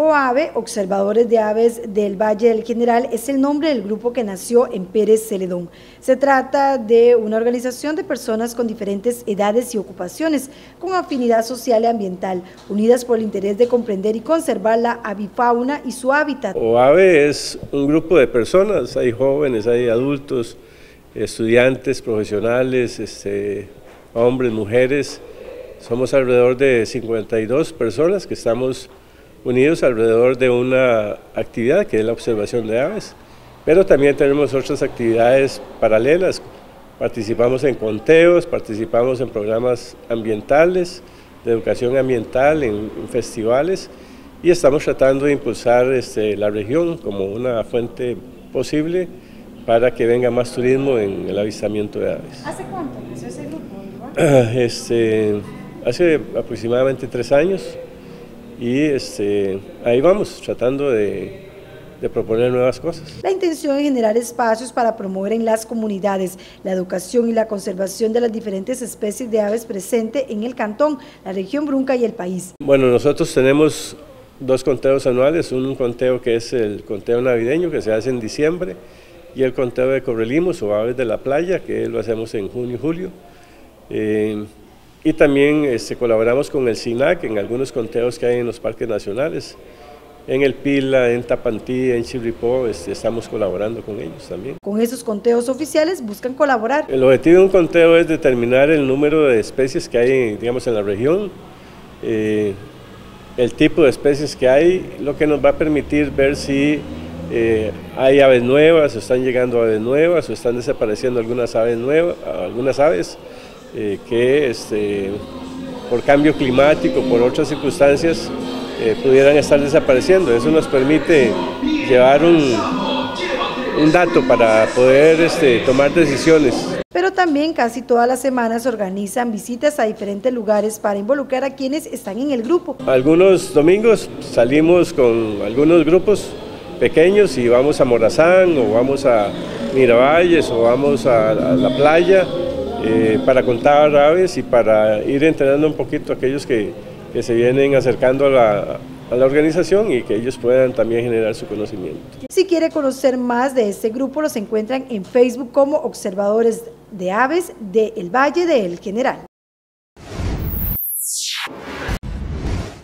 OAVE, Observadores de Aves del Valle del General, es el nombre del grupo que nació en Pérez Celedón. Se trata de una organización de personas con diferentes edades y ocupaciones, con afinidad social y ambiental, unidas por el interés de comprender y conservar la avifauna y su hábitat. OAVE es un grupo de personas, hay jóvenes, hay adultos, estudiantes, profesionales, este, hombres, mujeres, somos alrededor de 52 personas que estamos unidos alrededor de una actividad que es la observación de aves, pero también tenemos otras actividades paralelas. Participamos en conteos, participamos en programas ambientales, de educación ambiental, en, festivales y estamos tratando de impulsar este, la región como una fuente posible para que venga más turismo en el avistamiento de aves. ¿Hace cuánto empezó ese grupo? Este, hace aproximadamente tres años y este, ahí vamos, tratando de, de proponer nuevas cosas. La intención es generar espacios para promover en las comunidades la educación y la conservación de las diferentes especies de aves presentes en el cantón, la región Brunca y el país. Bueno, nosotros tenemos dos conteos anuales, un conteo que es el conteo navideño que se hace en diciembre y el conteo de correlimos o aves de la playa que lo hacemos en junio y julio. Eh, y también este, colaboramos con el SINAC en algunos conteos que hay en los parques nacionales. En el Pila, en Tapantí, en Chirripó, este, estamos colaborando con ellos también. Con esos conteos oficiales buscan colaborar. El objetivo de un conteo es determinar el número de especies que hay digamos, en la región, eh, el tipo de especies que hay, lo que nos va a permitir ver si eh, hay aves nuevas, o están llegando aves nuevas, o están desapareciendo algunas aves nuevas, algunas aves. Eh, que este, por cambio climático, por otras circunstancias, eh, pudieran estar desapareciendo. Eso nos permite llevar un, un dato para poder este, tomar decisiones. Pero también casi todas las semanas organizan visitas a diferentes lugares para involucrar a quienes están en el grupo. Algunos domingos salimos con algunos grupos pequeños y vamos a Morazán o vamos a Miravalles o vamos a la playa eh, para contar aves y para ir entrenando un poquito a aquellos que, que se vienen acercando a la, a la organización y que ellos puedan también generar su conocimiento. Si quiere conocer más de este grupo, los encuentran en Facebook como Observadores de Aves del Valle del General.